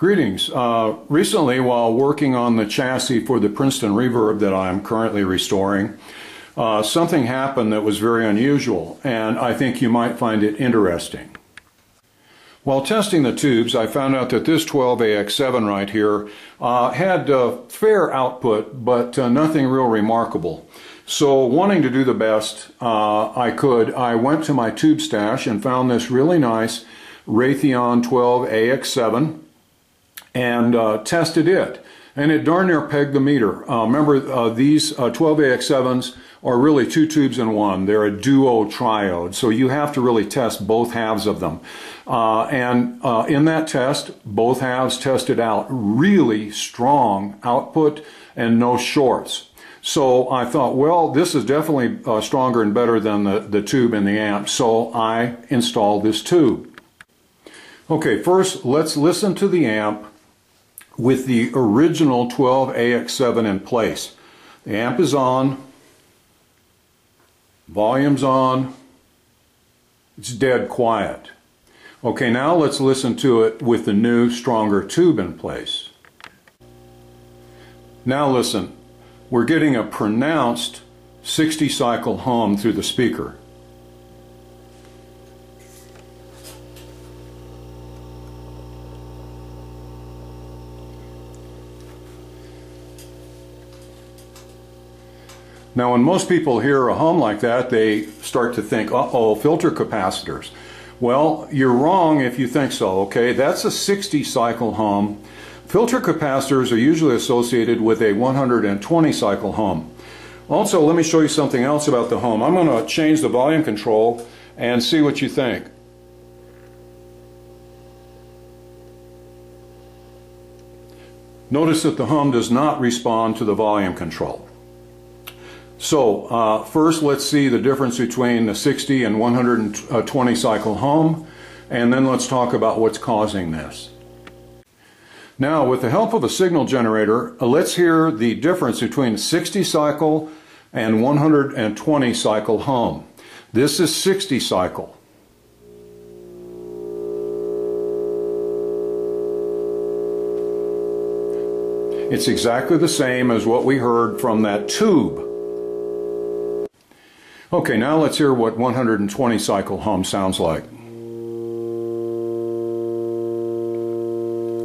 Greetings. Uh, recently, while working on the chassis for the Princeton Reverb that I'm currently restoring, uh, something happened that was very unusual, and I think you might find it interesting. While testing the tubes, I found out that this 12AX7 right here uh, had fair output, but uh, nothing real remarkable. So wanting to do the best uh, I could, I went to my tube stash and found this really nice Raytheon 12AX7 and uh, tested it. And it darn near pegged the meter. Uh, remember, uh, these 12AX7s uh, are really two tubes in one. They're a duo triode, so you have to really test both halves of them. Uh, and uh, in that test, both halves tested out really strong output and no shorts. So I thought, well, this is definitely uh, stronger and better than the, the tube in the amp, so I installed this tube. Okay, first let's listen to the amp with the original 12AX7 in place. The amp is on, volume's on, it's dead quiet. Okay, now let's listen to it with the new, stronger tube in place. Now listen, we're getting a pronounced 60 cycle hum through the speaker. Now, when most people hear a hum like that, they start to think, uh-oh, filter capacitors. Well, you're wrong if you think so, okay? That's a 60 cycle hum. Filter capacitors are usually associated with a 120 cycle hum. Also, let me show you something else about the hum. I'm going to change the volume control and see what you think. Notice that the hum does not respond to the volume control. So uh, first let's see the difference between the 60 and 120 cycle hum and then let's talk about what's causing this. Now with the help of a signal generator uh, let's hear the difference between 60 cycle and 120 cycle hum. This is 60 cycle. It's exactly the same as what we heard from that tube Okay, now let's hear what 120 cycle hum sounds like.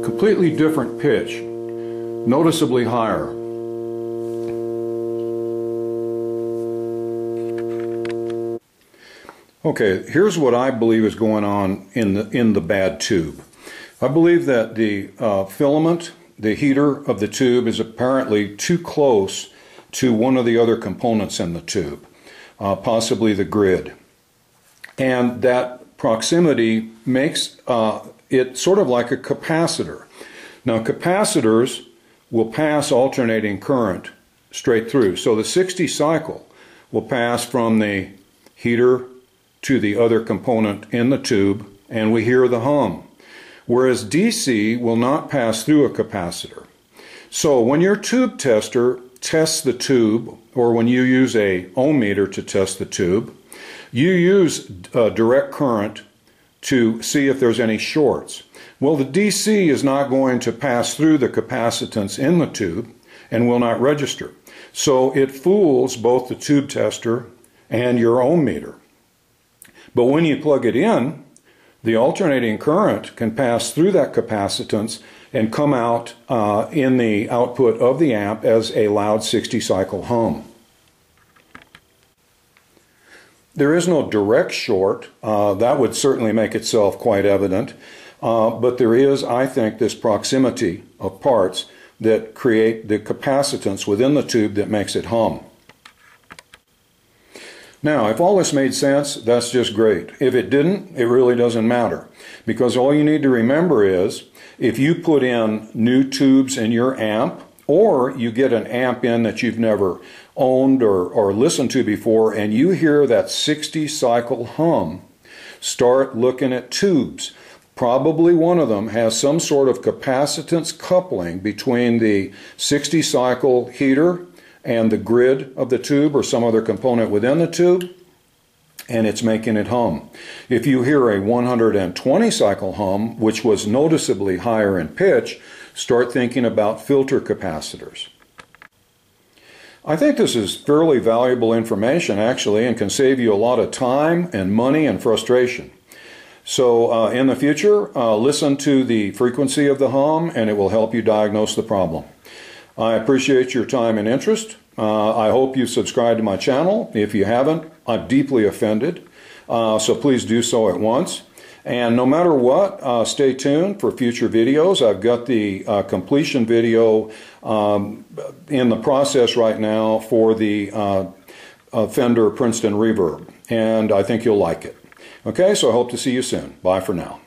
Completely different pitch, noticeably higher. Okay, here's what I believe is going on in the in the bad tube. I believe that the uh, filament, the heater of the tube, is apparently too close to one of the other components in the tube uh, possibly the grid. And that proximity makes uh, it sort of like a capacitor. Now, capacitors will pass alternating current straight through. So the 60 cycle will pass from the heater to the other component in the tube, and we hear the hum. Whereas DC will not pass through a capacitor. So when your tube tester tests the tube, or when you use a ohm meter to test the tube, you use uh, direct current to see if there's any shorts. Well, the DC is not going to pass through the capacitance in the tube and will not register. So it fools both the tube tester and your ohm meter. But when you plug it in, the alternating current can pass through that capacitance and come out uh, in the output of the amp as a loud 60 cycle hum. There is no direct short. Uh, that would certainly make itself quite evident. Uh, but there is, I think, this proximity of parts that create the capacitance within the tube that makes it hum. Now, if all this made sense, that's just great. If it didn't, it really doesn't matter. Because all you need to remember is if you put in new tubes in your amp, or you get an amp in that you've never owned or, or listened to before, and you hear that 60 cycle hum, start looking at tubes. Probably one of them has some sort of capacitance coupling between the 60 cycle heater and the grid of the tube or some other component within the tube. and it's making it hum. If you hear a 120 cycle hum, which was noticeably higher in pitch, start thinking about filter capacitors. I think this is fairly valuable information actually and can save you a lot of time and money and frustration. So uh, in the future, uh, listen to the frequency of the hum and it will help you diagnose the problem. I appreciate your time and interest. Uh, I hope you subscribe to my channel. If you haven't, I'm deeply offended. Uh, so please do so at once. And no matter what, uh, stay tuned for future videos. I've got the uh, completion video um, in the process right now for the uh, Fender Princeton Reverb, and I think you'll like it. Okay, so I hope to see you soon. Bye for now.